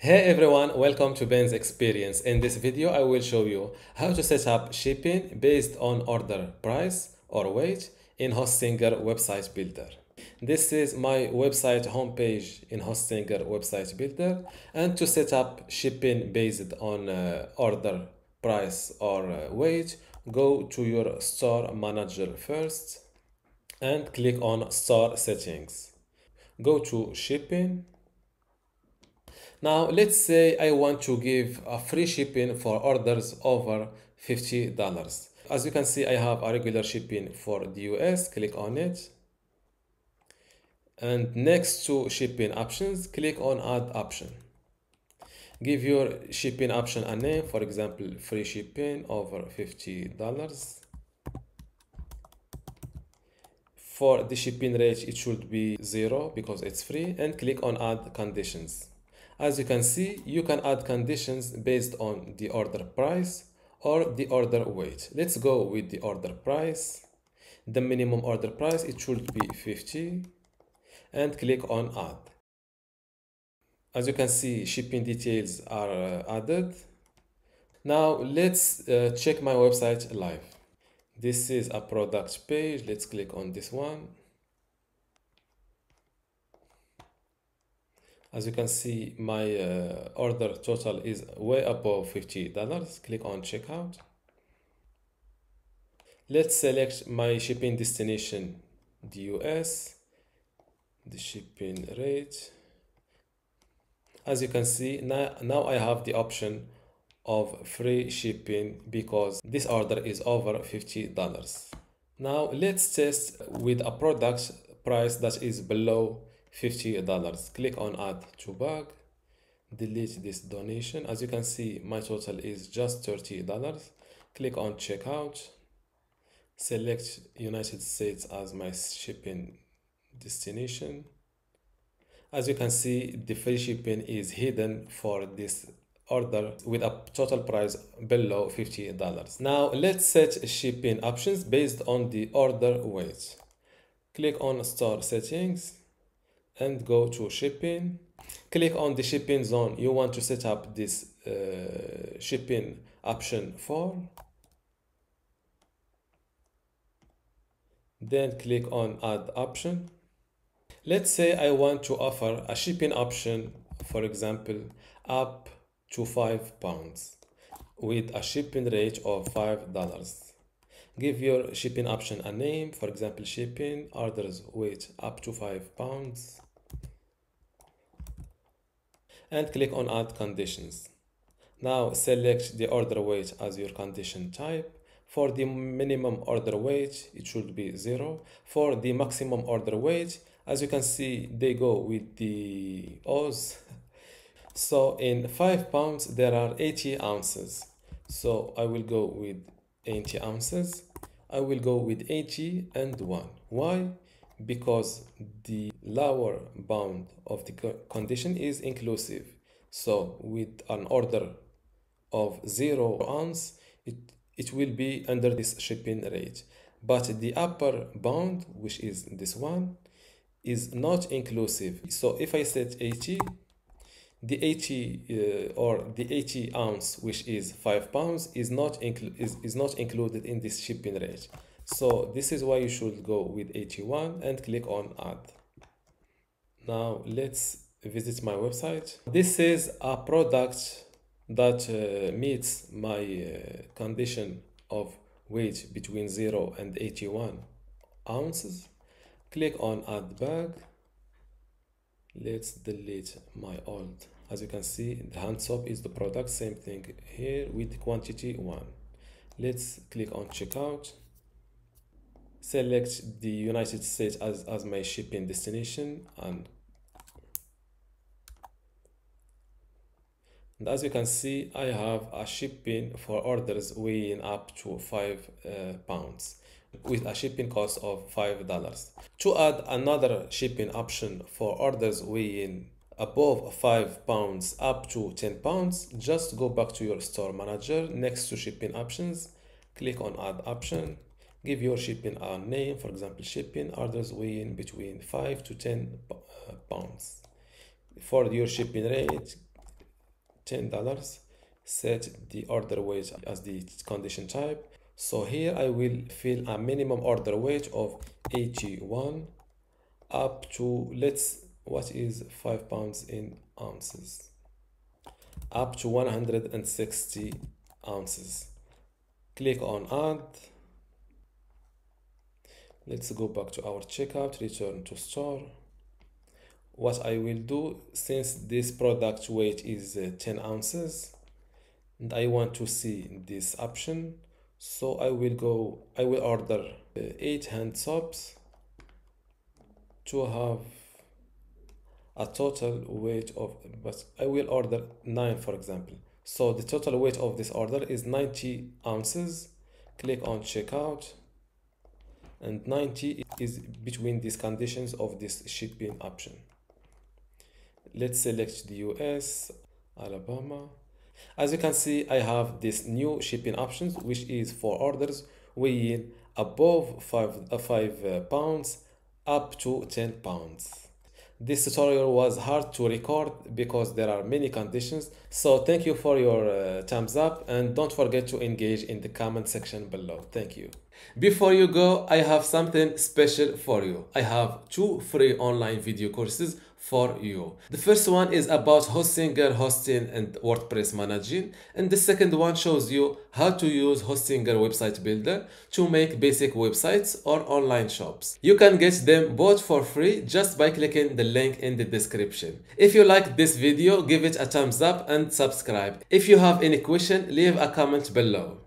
Hey everyone, welcome to Ben's Experience. In this video, I will show you how to set up shipping based on order price or weight in Hostinger Website Builder. This is my website homepage in Hostinger Website Builder. And to set up shipping based on uh, order price or uh, wage, go to your store manager first and click on store settings. Go to shipping now, let's say I want to give a free shipping for orders over $50. As you can see, I have a regular shipping for the US. Click on it. And next to shipping options, click on add option. Give your shipping option a name, for example, free shipping over $50. For the shipping rate, it should be zero because it's free and click on add conditions. As you can see, you can add conditions based on the order price or the order weight. Let's go with the order price. The minimum order price, it should be 50 and click on add. As you can see, shipping details are uh, added. Now let's uh, check my website live. This is a product page. Let's click on this one. As you can see, my uh, order total is way above $50. Click on checkout. Let's select my shipping destination, the US, the shipping rate. As you can see, now, now I have the option of free shipping because this order is over $50. Now let's test with a product price that is below $50 click on add to bag. Delete this donation. As you can see my total is just $30 click on checkout. Select United States as my shipping destination. As you can see the free shipping is hidden for this order with a total price below $50 now let's set shipping options based on the order weight. Click on store settings and go to shipping. Click on the shipping zone. You want to set up this uh, shipping option for. Then click on add option. Let's say I want to offer a shipping option for example up to five pounds with a shipping rate of five dollars. Give your shipping option a name for example shipping orders weight up to five pounds and click on add conditions. Now select the order weight as your condition type. For the minimum order weight, it should be zero. For the maximum order weight, as you can see, they go with the O's. So in five pounds, there are 80 ounces. So I will go with 80 ounces. I will go with 80 and 1. Why? Because the lower bound of the condition is inclusive. So with an order of zero ounce, it, it will be under this shipping rate. But the upper bound, which is this one, is not inclusive. So if I set 80, the 80 uh, or the 80 ounce, which is 5 pounds, is not, is, is not included in this shipping rate. So this is why you should go with 81 and click on add. Now let's visit my website. This is a product that uh, meets my uh, condition of weight between 0 and 81 ounces. Click on add bag. Let's delete my old. As you can see, the hand soap is the product. Same thing here with quantity 1. Let's click on checkout select the United States as, as my shipping destination and And as you can see, I have a shipping for orders weighing up to five uh, pounds with a shipping cost of five dollars. To add another shipping option for orders weighing above five pounds up to 10 pounds, just go back to your store manager next to shipping options, click on add option, give your shipping a name for example shipping orders weighing between 5 to 10 uh, pounds. For your shipping rate $10 set the order weight as the condition type. So here I will fill a minimum order weight of 81 up to let's what is 5 pounds in ounces? Up to 160 ounces. Click on add let's go back to our checkout return to store. What I will do since this product weight is uh, 10 ounces and I want to see this option so I will go I will order uh, 8 hand soaps to have a total weight of but I will order 9 for example. So the total weight of this order is 90 ounces. Click on checkout and 90 is between these conditions of this shipping option. Let's select the US Alabama. As you can see I have this new shipping options which is for orders weighing above 5, uh, five uh, pounds up to 10 pounds this tutorial was hard to record because there are many conditions. So thank you for your uh, thumbs up and don't forget to engage in the comment section below. Thank you. Before you go i have something special for you. I have two free online video courses for you. The first one is about Hostinger hosting and WordPress managing and the second one shows you how to use Hostinger website builder to make basic websites or online shops. You can get them both for free just by clicking the link in the description. If you like this video give it a thumbs up and subscribe. If you have any question leave a comment below.